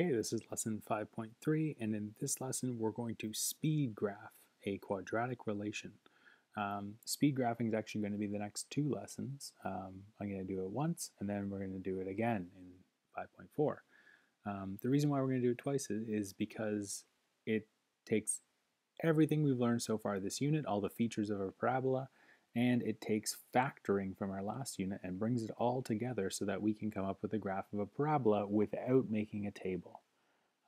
Okay, this is lesson 5.3, and in this lesson we're going to speed graph a quadratic relation. Um, speed graphing is actually going to be the next two lessons. Um, I'm going to do it once, and then we're going to do it again in 5.4. Um, the reason why we're going to do it twice is, is because it takes everything we've learned so far this unit, all the features of a parabola, and it takes factoring from our last unit and brings it all together so that we can come up with a graph of a parabola without making a table.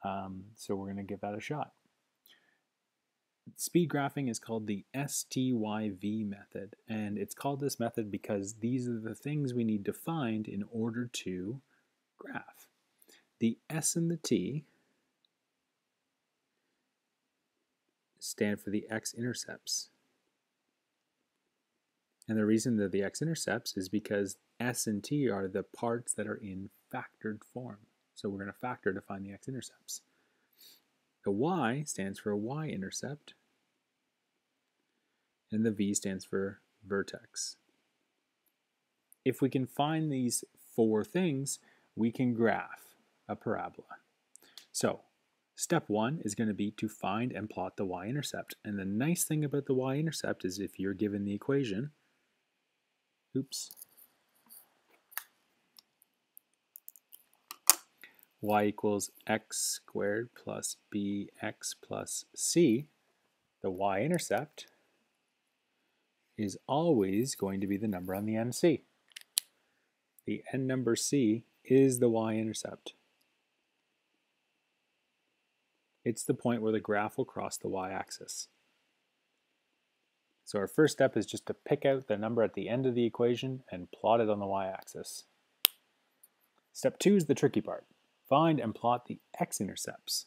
Um, so we're going to give that a shot. Speed graphing is called the STYV method, and it's called this method because these are the things we need to find in order to graph. The S and the T stand for the x-intercepts. And the reason that the x-intercepts is because s and t are the parts that are in factored form. So we're going to factor to find the x-intercepts. The y stands for a y-intercept, and the v stands for vertex. If we can find these four things, we can graph a parabola. So Step one is going to be to find and plot the y-intercept. And the nice thing about the y-intercept is if you're given the equation, Oops. y equals x squared plus bx plus c, the y-intercept is always going to be the number on the NC. The n number c is the y-intercept. It's the point where the graph will cross the y-axis. So our first step is just to pick out the number at the end of the equation and plot it on the y-axis. Step two is the tricky part. Find and plot the x-intercepts.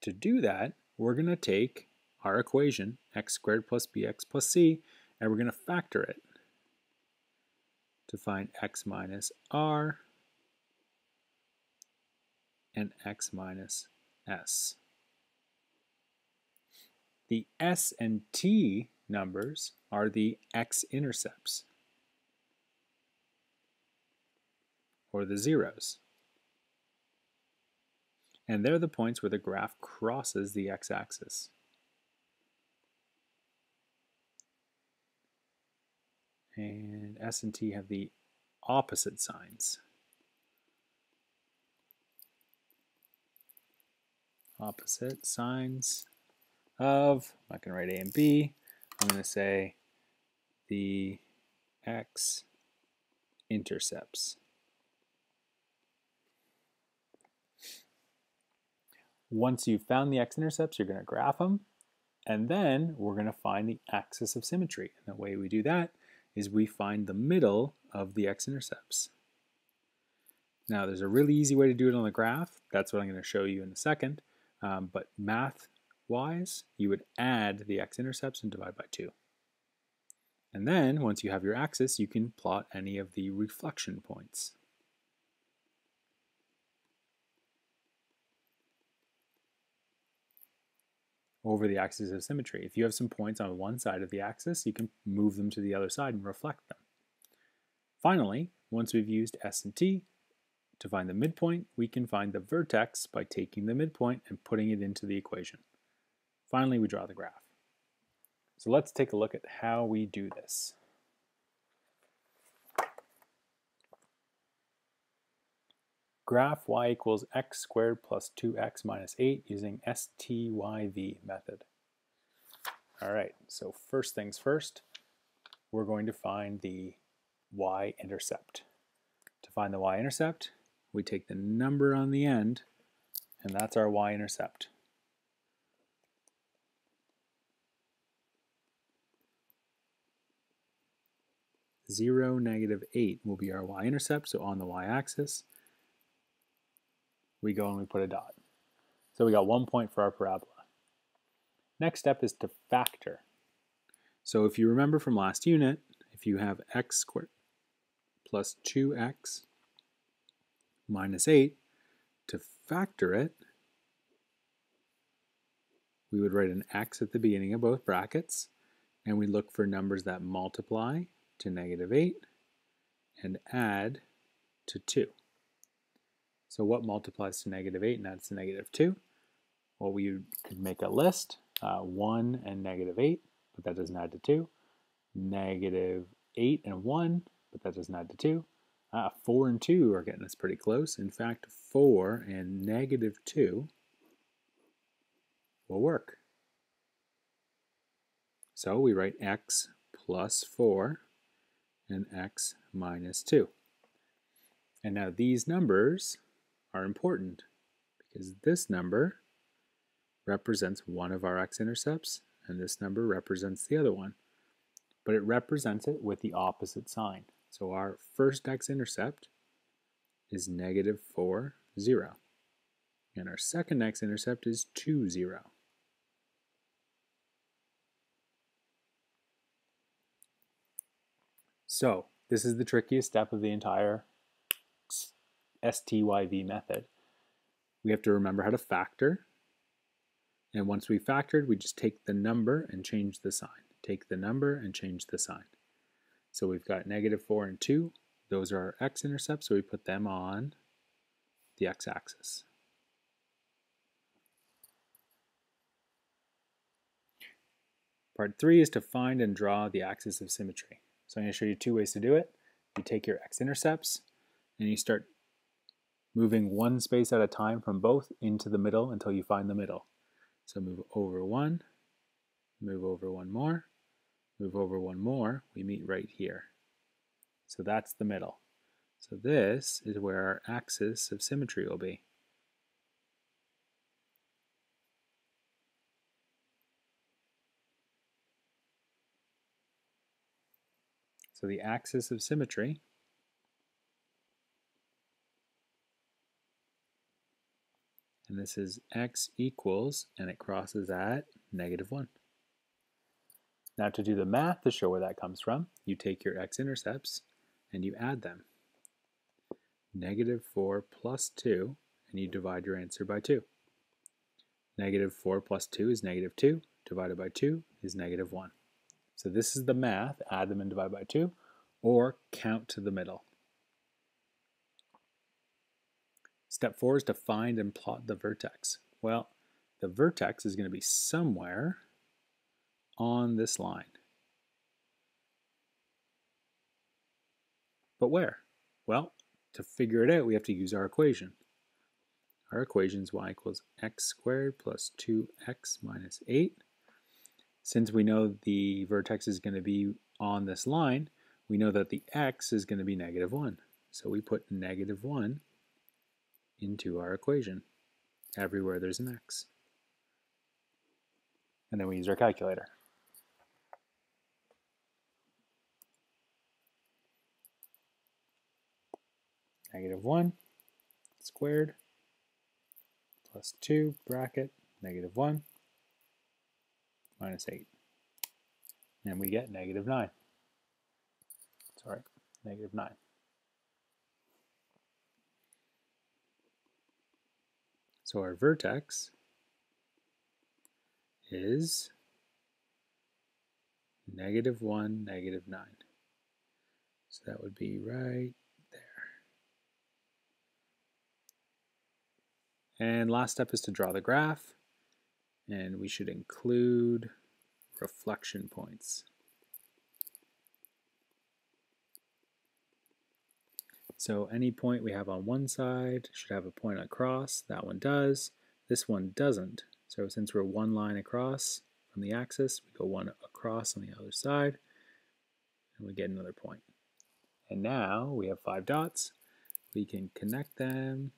To do that, we're going to take our equation, x squared plus bx plus c, and we're going to factor it to find x minus r and x minus s. The s and t numbers are the x-intercepts, or the zeros. And they're the points where the graph crosses the x-axis. And S and T have the opposite signs. Opposite signs of, going to write A and B, I'm going to say the x intercepts. Once you've found the x-intercepts, you're going to graph them, and then we're going to find the axis of symmetry. And the way we do that is we find the middle of the x-intercepts. Now, there's a really easy way to do it on the graph. That's what I'm going to show you in a second. Um, but math wise, you would add the x-intercepts and divide by 2. And then, once you have your axis, you can plot any of the reflection points. over the axis of symmetry. If you have some points on one side of the axis, you can move them to the other side and reflect them. Finally, once we've used S and T to find the midpoint, we can find the vertex by taking the midpoint and putting it into the equation. Finally, we draw the graph. So let's take a look at how we do this. Graph y equals x squared plus 2x minus 8 using STYV method. All right, so first things first, we're going to find the y-intercept. To find the y-intercept, we take the number on the end, and that's our y-intercept. 0, negative 8 will be our y-intercept, so on the y-axis, we go and we put a dot. So we got one point for our parabola. Next step is to factor. So if you remember from last unit, if you have x squared plus 2x minus 8, to factor it, we would write an x at the beginning of both brackets, and we look for numbers that multiply to negative 8 and add to 2. So what multiplies to negative 8 and adds to negative 2? Well, we could make a list, uh, 1 and negative 8, but that doesn't add to 2. Negative 8 and 1, but that doesn't add to 2. Uh, 4 and 2 are getting us pretty close. In fact, 4 and negative 2 will work. So we write x plus 4 and x minus 2. And now these numbers are important because this number represents one of our x-intercepts and this number represents the other one. But it represents it with the opposite sign. So our first x-intercept is negative 4, 0. And our second x-intercept is 2, 0. So this is the trickiest step of the entire STYV method. We have to remember how to factor. And once we factored, we just take the number and change the sign. Take the number and change the sign. So we've got negative 4 and 2. Those are our x-intercepts, so we put them on the x-axis. Part 3 is to find and draw the axis of symmetry. So I'm going to show you two ways to do it. You take your x-intercepts and you start moving one space at a time from both into the middle until you find the middle. So move over one, move over one more, move over one more, we meet right here. So that's the middle. So this is where our axis of symmetry will be. So the axis of symmetry and this is x equals, and it crosses at negative 1. Now to do the math to show where that comes from, you take your x-intercepts and you add them. Negative 4 plus 2, and you divide your answer by 2. Negative 4 plus 2 is negative 2, divided by 2 is negative 1. So this is the math, add them and divide by 2, or count to the middle. Step four is to find and plot the vertex. Well, the vertex is going to be somewhere on this line. But where? Well, to figure it out, we have to use our equation. Our equation is y equals x squared plus 2x minus 8. Since we know the vertex is going to be on this line, we know that the x is going to be negative 1. So we put negative 1 into our equation everywhere there's an x. And then we use our calculator. Negative 1 squared plus 2 bracket negative 1 minus 8. And we get negative 9. Sorry, negative 9. So our vertex is negative 1, negative 9. So that would be right there. And last step is to draw the graph. And we should include reflection points. So any point we have on one side should have a point across. That one does. This one doesn't. So since we're one line across from the axis, we go one across on the other side, and we get another point. And now we have five dots. We can connect them,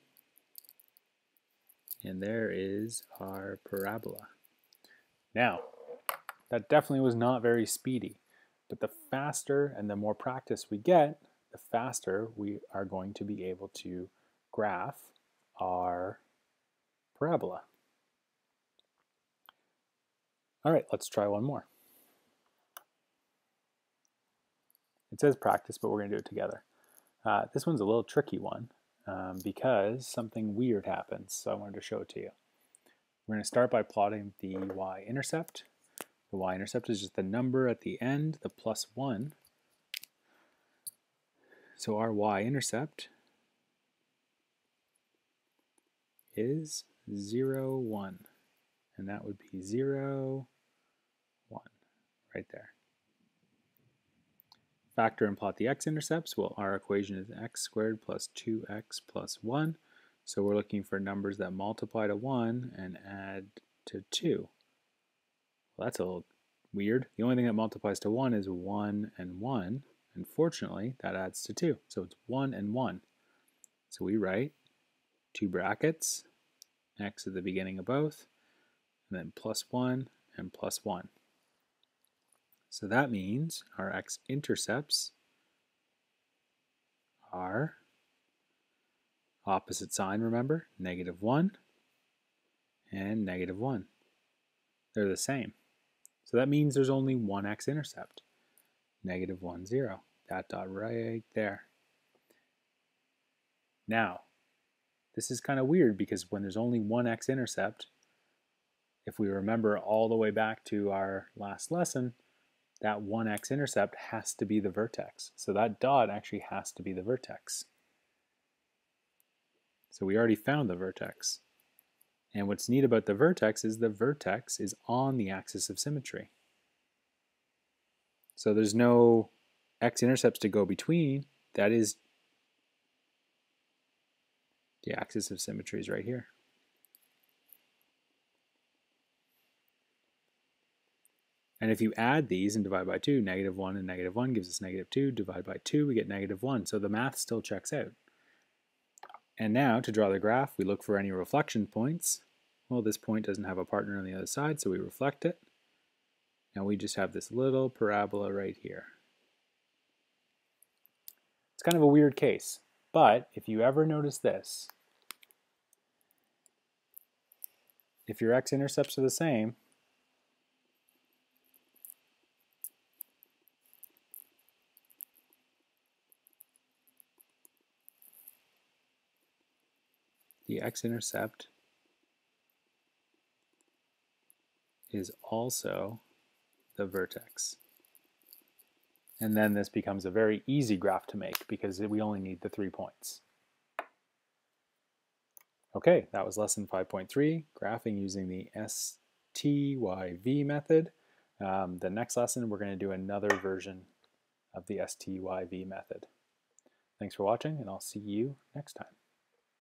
and there is our parabola. Now, that definitely was not very speedy, but the faster and the more practice we get, the faster we are going to be able to graph our parabola. All right, let's try one more. It says practice, but we're going to do it together. Uh, this one's a little tricky one um, because something weird happens, so I wanted to show it to you. We're going to start by plotting the y-intercept. The y-intercept is just the number at the end, the plus 1, so our y-intercept is 0, 1. And that would be 0, 1, right there. Factor and plot the x-intercepts. Well, our equation is x squared plus 2x plus 1. So we're looking for numbers that multiply to 1 and add to 2. Well, that's a little weird. The only thing that multiplies to 1 is 1 and 1. And fortunately, that adds to 2. So it's 1 and 1. So we write two brackets, x at the beginning of both, and then plus 1 and plus 1. So that means our x-intercepts are opposite sign, remember, negative 1 and negative 1. They're the same. So that means there's only one x-intercept, negative 1, 0. That dot right there. Now, this is kind of weird because when there's only one x-intercept, if we remember all the way back to our last lesson, that one x-intercept has to be the vertex. So that dot actually has to be the vertex. So we already found the vertex. And what's neat about the vertex is the vertex is on the axis of symmetry. So there's no x-intercepts to go between. That is the axis of symmetry is right here. And if you add these and divide by 2, negative 1 and negative 1 gives us negative 2. Divide by 2, we get negative 1. So the math still checks out. And now, to draw the graph, we look for any reflection points. Well, this point doesn't have a partner on the other side, so we reflect it. And we just have this little parabola right here. It's kind of a weird case, but if you ever notice this, if your x-intercepts are the same, x-intercept is also the vertex. And then this becomes a very easy graph to make because we only need the three points. Okay, that was lesson 5.3, graphing using the STYV method. Um, the next lesson, we're going to do another version of the STYV method. Thanks for watching, and I'll see you next time.